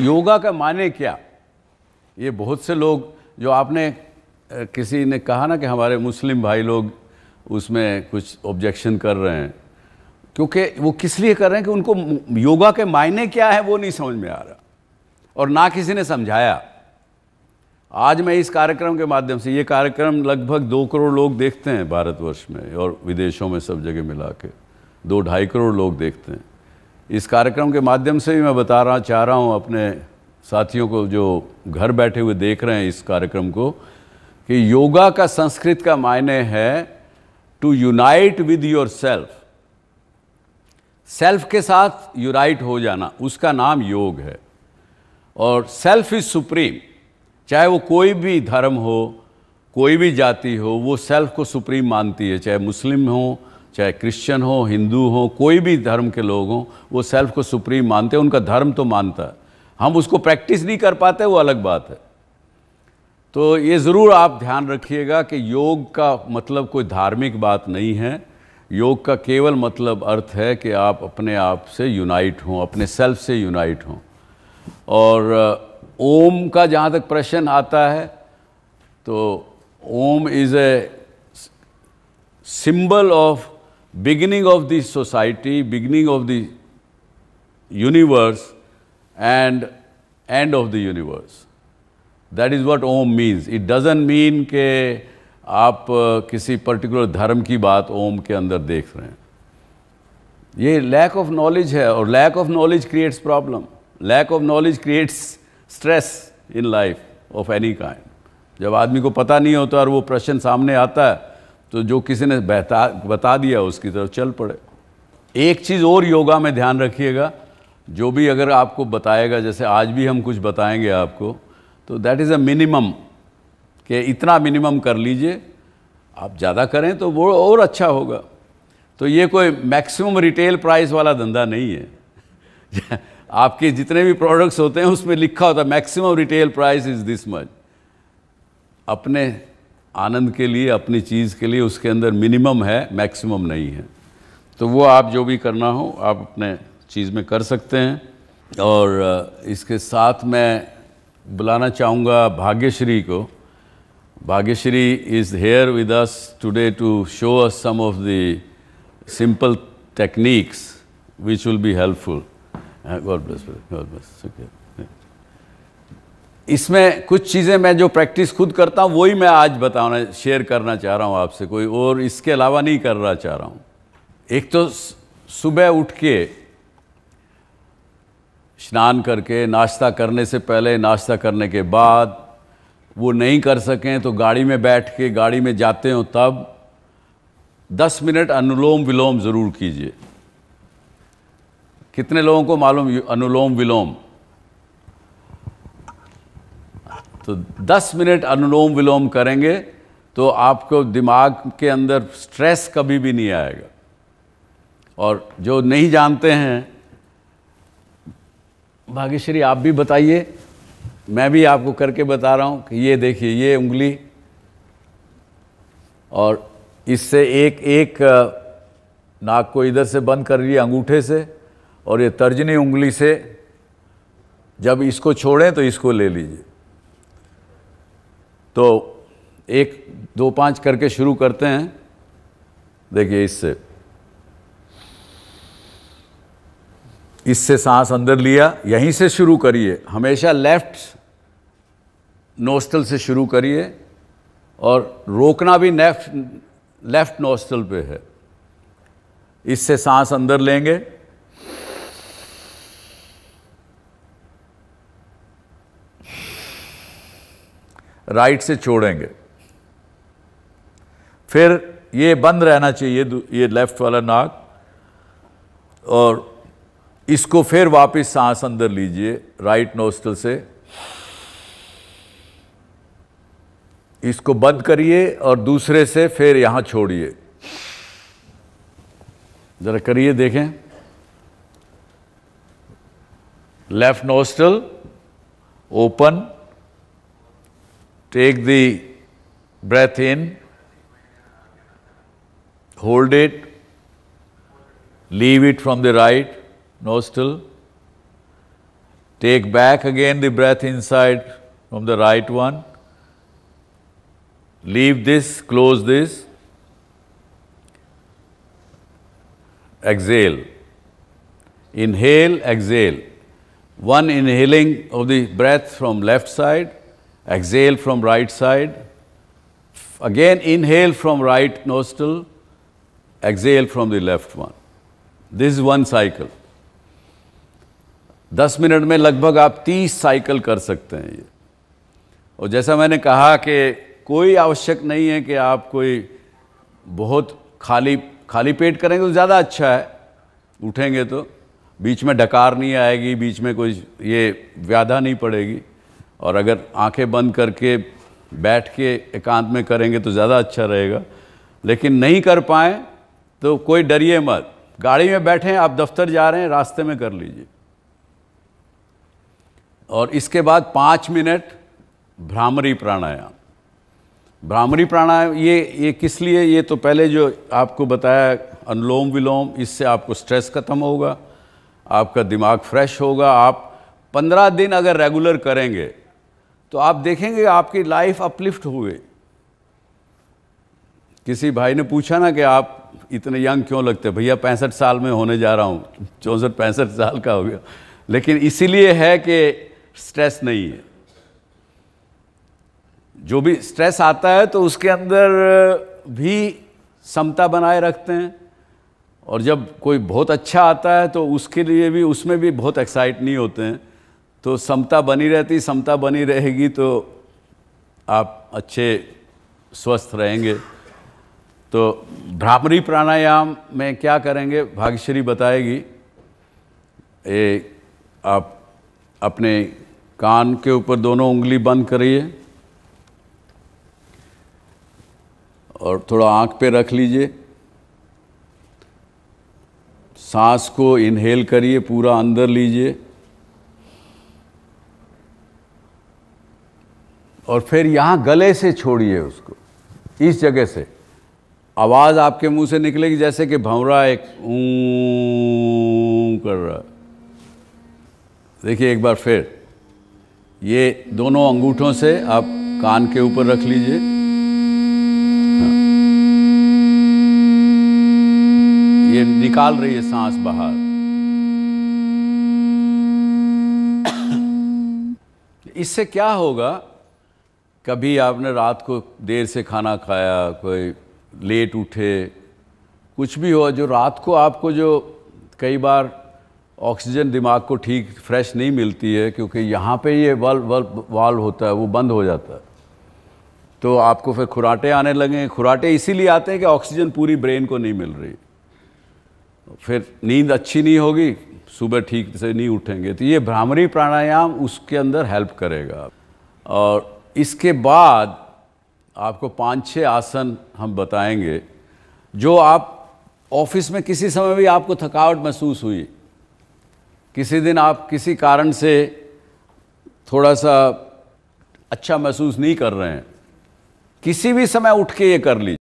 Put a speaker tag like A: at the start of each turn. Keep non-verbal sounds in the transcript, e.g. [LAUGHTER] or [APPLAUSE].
A: योगा का माने क्या? ये बहुत से लोग जो आपने किसी ने कहा ना कि हमारे मुस्लिम भाई लोग उसमें कुछ ऑब्जेक्शन कर रहे हैं। क्योंकि वो किस लिए कर रहे हैं कि उनको योगा के मायने क्या है वो नहीं समझ में आ रहा। और ना किसी ने समझाया। आज मैं इस कार्यक्रम के माध्यम से, ये कार्यक्रम लगभग दो करोड़ लोग देखते हैं भारतवर्ष में और विदेशों में सब जगह मिला के। दो ढाई करोड़ लोग देखते हैं। इस कार्यक्रम के माध्यम से भी मैं बता रहा, चाह रहा हूँ अपने साथियों को जो घर बैठे हुए देख रहे हैं इस कार्यक्रम को, कि योगा का संस्कृत का मायने है to unite with your self self के साथ यूनाइट हो जाना, उसका नाम योग है। और सेल्फ इज़ सुप्रीम चाहे वो कोई भी धर्म हो, कोई भी जाति हो, वो सेल्फ को सुप्रीम मानती है, चाहे मुस्लिम हो चाहे क्रिश्चियन हो, हिंदू हो, कोई भी धर्म के लोग हों, वो सेल्फ को सुप्रीम मानते हैं, उनका धर्म तो मानता है। हम उसको प्रैक्टिस नहीं कर पाते, वो अलग बात है। तो ये ज़रूर आप ध्यान रखिएगा कि योग का मतलब कोई धार्मिक बात नहीं है। योग का केवल मतलब अर्थ है कि आप अपने आप से यूनाइट हों, अपने सेल्फ से यूनाइट हों। और ओम का जहाँ तक प्रश्न आता है तो Om is a symbol of beginning of the society beginning of the universe and end of the universe that is what Om means it doesn't mean के आप किसी पर्टिकुलर धर्म की बात ओम के अंदर देख रहे हैं। ये लैक ऑफ़ नॉलेज है और lack of knowledge creates problem lack of knowledge creates stress in life of any kind जब आदमी को पता नहीं होता और वो प्रश्न सामने आता है तो जो किसी ने बता बता दिया उसकी तरफ़ चल पड़े। एक चीज़ और योगा में ध्यान रखिएगा, जो भी अगर आपको बताएगा, जैसे आज भी हम कुछ बताएँगे आपको तो दैट इज़ अ मिनिमम कि इतना मिनिमम कर लीजिए। आप ज़्यादा करें तो वो और अच्छा होगा। तो ये कोई मैक्सिमम रिटेल प्राइस वाला धंधा नहीं है। [LAUGHS] आपके जितने भी प्रोडक्ट्स होते हैं, उसमें लिखा होता है maximum retail price is this much अपने आनंद के लिए, अपनी चीज़ के लिए उसके अंदर मिनिमम है, मैक्सिमम नहीं है। तो वो आप जो भी करना हो, आप अपने चीज़ में कर सकते हैं। और इसके साथ मैं बुलाना चाहूँगा भाग्यश्री को। Bhagyashree is here with us today to show us some of the simple techniques which will be helpful God bless God bless इसमें कुछ चीज़ें मैं जो प्रैक्टिस खुद करता हूँ, वही मैं आज बताना, शेयर करना चाह रहा हूँ आपसे कोई, और इसके अलावा नहीं कर रहा चाह रहा हूँ। एक तो सुबह उठ के स्नान करके, नाश्ता करने से पहले, नाश्ता करने के बाद, वो नहीं कर सकें तो गाड़ी में बैठ के, गाड़ी में जाते हो तब दस मिनट अनुलोम विलोम ज़रूर कीजिए। कितने लोगों को मालूम अनुलोम विलोम? तो दस मिनट अनुलोम विलोम करेंगे तो आपको दिमाग के अंदर स्ट्रेस कभी भी नहीं आएगा। और जो नहीं जानते हैं, भाग्यश्री, आप भी बताइए। मैं भी आपको करके बता रहा हूँ कि ये देखिए, ये उंगली। और इससे एक एक नाक को इधर से बंद कर लिए अंगूठे से और ये तर्जनी उंगली से। जब इसको छोड़ें तो इसको ले लीजिए। तो एक, दो, पाँच करके शुरू करते हैं। देखिए इससे। इससे सांस अंदर लिया, यहीं से शुरू करिए। हमेशा लेफ़्ट नोस्टल से शुरू करिए और रोकना भी लेफ़्ट लेफ़्ट नोस्टल पे है। इससे सांस अंदर लेंगे। राइट से छोड़ेंगे। फिर ये बंद रहना चाहिए ये लेफ़्ट वाला नाक और इसको फिर वापस सांस अंदर लीजिए, राइट नोस्टल से। इसको बंद करिए और दूसरे से फिर यहाँ छोड़िए। जरा करिए देखें। Left nostril, open. Take the breath in, hold it, leave it from the right nostril, take back again the breath inside from the right one, leave this, close this, exhale. Inhale, exhale. One inhaling of the breath from left side, exhale from right side. Again, inhale from right nostril, exhale from the left one. This is one cycle. दस minute में लगभग आप तीस cycle कर सकते हैं ये और जैसा मैंने कहा कि कोई आवश्यक नहीं है कि आप कोई बहुत खाली खाली पेट करेंगे तो ज़्यादा अच्छा है उठेंगे तो बीच में डकार नहीं आएगी बीच में कोई ये व्याधा नहीं पड़ेगी और अगर आँखें बंद करके बैठ के एकांत में करेंगे तो ज़्यादा अच्छा रहेगा। लेकिन नहीं कर पाए तो कोई डरिए मत। गाड़ी में बैठे आप दफ्तर जा रहे हैं, रास्ते में कर लीजिए। और इसके बाद पाँच मिनट भ्रामरी प्राणायाम। भ्रामरी प्राणायाम, ये ये किस लिए? ये तो पहले जो आपको बताया, अनुलोम विलोम, इससे आपको स्ट्रेस खत्म होगा, आपका दिमाग फ्रेश होगा। आप पंद्रह दिन अगर रेगुलर करेंगे तो आप देखेंगे आपकी लाइफ अपलिफ्ट हुए। किसी भाई ने पूछा ना कि आप इतने यंग क्यों लगते? भैया, पैंसठ साल में होने जा रहा हूँ। चौंसठ, पैंसठ साल का हो गया। लेकिन इसीलिए है कि स्ट्रेस नहीं है। जो भी स्ट्रेस आता है तो उसके अंदर भी समता बनाए रखते हैं। और जब कोई बहुत अच्छा आता है तो उसके लिए भी, उसमें भी बहुत एक्साइट नहीं होते हैं। तो समता बनी रहती, समता बनी रहेगी तो आप अच्छे स्वस्थ रहेंगे। तो भ्रामरी प्राणायाम में क्या करेंगे, भाग्यश्री बताएगी। ये आप अपने कान के ऊपर दोनों उंगली बंद करिए और थोड़ा आँख पे रख लीजिए। सांस को इनहेल करिए, पूरा अंदर लीजिए। और फिर यहाँ गले से छोड़िए उसको, इस जगह से। आवाज़ आपके मुँह से निकलेगी जैसे कि भंवरा एक ऊ कर रहा देखिए एक बार फिर, ये दोनों अंगूठों से आप कान के ऊपर रख लीजिए। हाँ। ये निकाल रही है सांस बाहर। इससे क्या होगा कभी आपने रात को देर से खाना खाया, कोई लेट उठे, कुछ भी हो, जो रात को आपको जो कई बार ऑक्सीजन दिमाग को ठीक, फ्रेश नहीं मिलती है, क्योंकि यहाँ पे ये वाल वल वाल्व होता है, वो बंद हो जाता है। तो आपको फिर खुराटे आने लगे, खुराटे इसीलिए आते हैं कि ऑक्सीजन पूरी ब्रेन को नहीं मिल रही। फिर नींद अच्छी नहीं होगी, सुबह ठीक से नहीं उठेंगे तो ये भ्रामरी प्राणायाम उसके अंदर हेल्प करेगा। और इसके बाद आपको पाँच, छह आसन हम बताएँगे, जो आप ऑफ़िस में किसी समय भी आपको थकावट महसूस हुई, किसी दिन आप किसी कारण से थोड़ा सा अच्छा महसूस नहीं कर रहे हैं, किसी भी समय उठ के ये कर लीजिए।